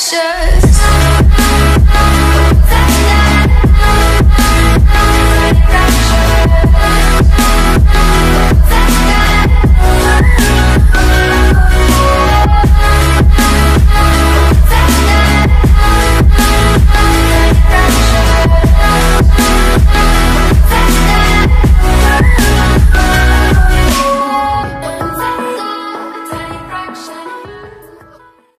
pictures.